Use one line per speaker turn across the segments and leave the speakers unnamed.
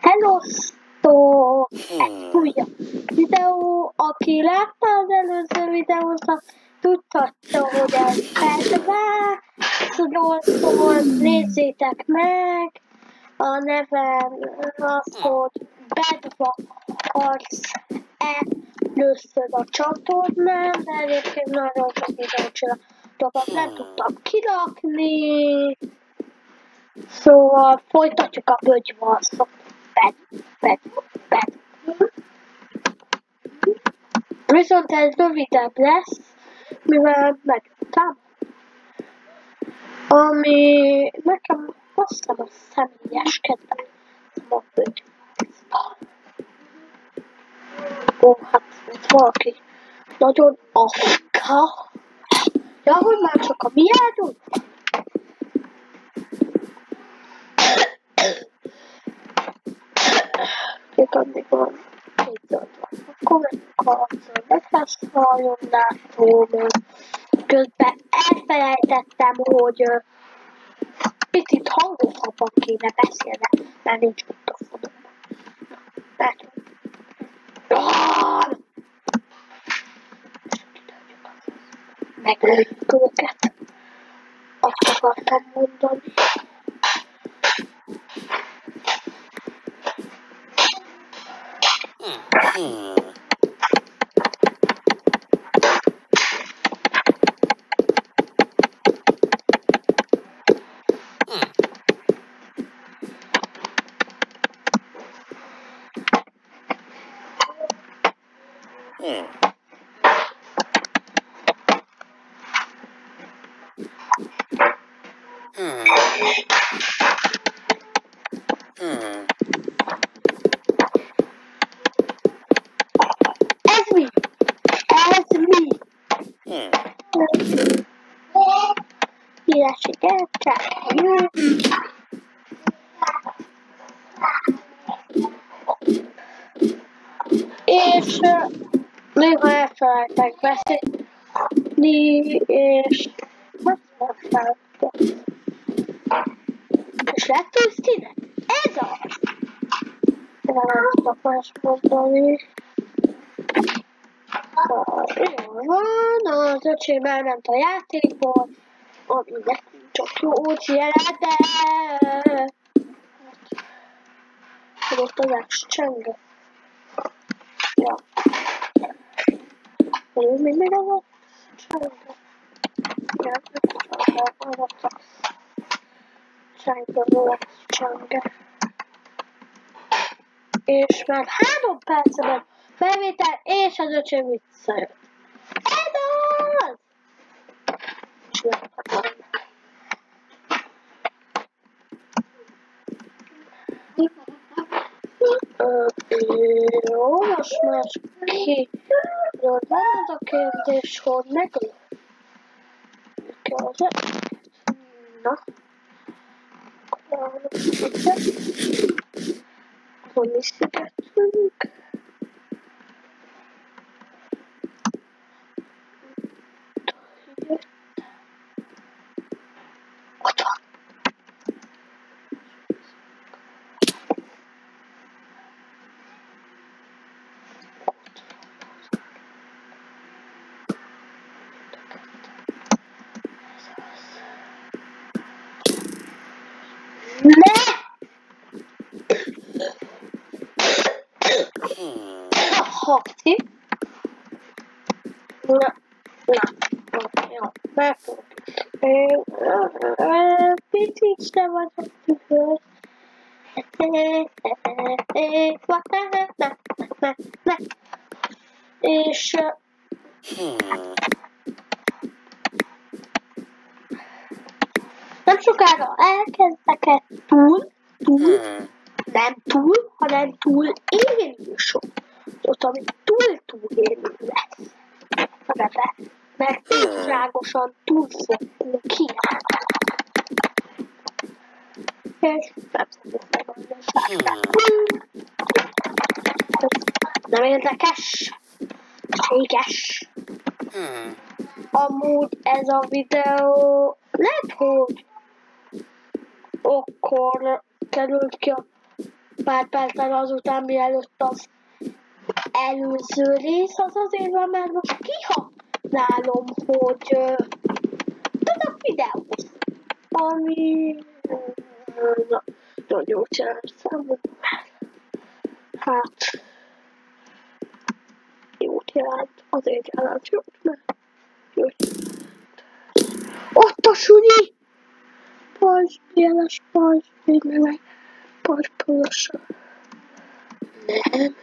Hello, szó! Egy újabb videó, aki látta az előző videót, tudhatja, hogy ez Bedvászról szól, nézzétek meg! A nevem az, hogy Bedva arc először a csatornán, de egyébként nagyon sok videót csináltam, nem tudtam kirakni. Szóval folytatjuk a bögyvarszot. Bed, bed, bed. Viszont ez rövidebb lesz, mivel megtudtam. Ami nekem hoztam a személyes kedvenc a bögyvarszba. Ó, hát itt valaki nagyon akka. Ja, hogy már csak a? Még addig van két zöld van. Akkor amikor a zöldet használjon, látom. Közben elfelejtettem, hogy picit hangosabban kéne beszélni, mert nincs mikrofonom. Látom. Megöljük őket. Azt akartam mondani. Ez mi? Ez mi? Csak jó. És néha elfelejtek beszélni, és azt megfeleltem. És lettünk színe? Ez az! Nem tudok más mondani. Jó van, az öcsém elment a játékból, ami nekünk csak jót jelent, de... Hogy ott az X csenge. Ja. Jó, mindig az az a csenge. És már három percben van felvétel, és az öcsém visszajött. Ez az! Jó, most már ki jön az a kérdés, hogy megöl. Kell az Na. Hol is szigetünk? 40. Na, na, jó, megfogom. Picicske vagyok tükör. És... Nem sokára elkezdek el túl, túl, nem túl, hanem túl élni sok. Ott, ami túl túl élő lesz. A neve. Mert túlságosan túl fog ki. És nem. Nem érdekes. Séges. Amúgy ez a videó lehet, hogy akkor került ki a pár perccel azután, mielőtt az előző rész az azért van, mert most kihasználom, hogy uh, tudok videót, ami na, nagyon csinálom számomra. Hát, jót jelent, azért jelent jót, mert jót. Ott a sunyi! Pajzs, jeles pajzs, még pajzs, pajzs. Nem.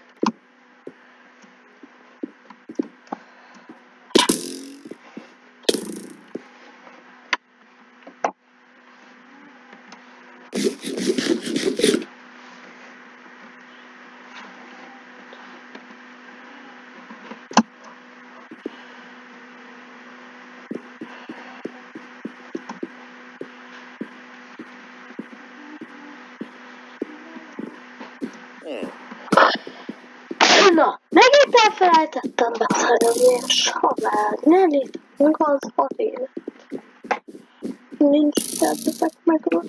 Megint elfelejtettem beszállni, és ha már nem létezünk, az élet. Nincs tervetek meg van.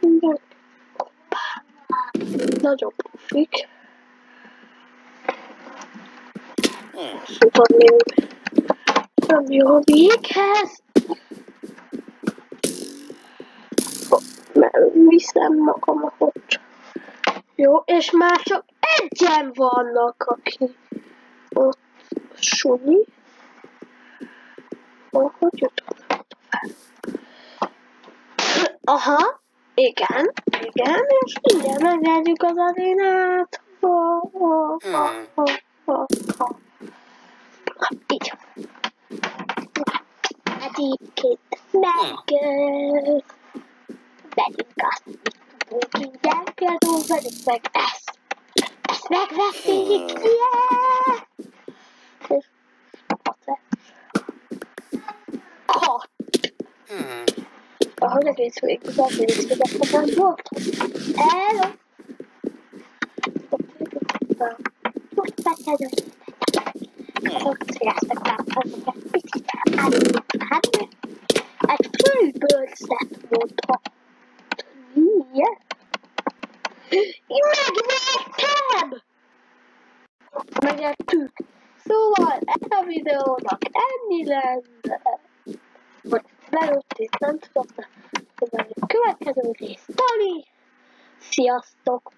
Minden. Hoppá. Nagyon profik. Szóval még nem jó véghez. Viszem magam a csak. Jó, és már csak egyen vannak, aki ott. Oh, hogy jutott Aha, igen, igen, és mindjárt megnyerjük az arénát. Oh, oh, oh, oh. Väck, väck, det gick! Yeah! Kort. Jag har inte så mycket saker vi ska prata om då. Äh då. Ett fullbulsat mot hopp. Megvettük. Szóval ez a videónak ennyi lenne. Vagy belőtték, nem tudom, a következő rész. Tali! Sziasztok!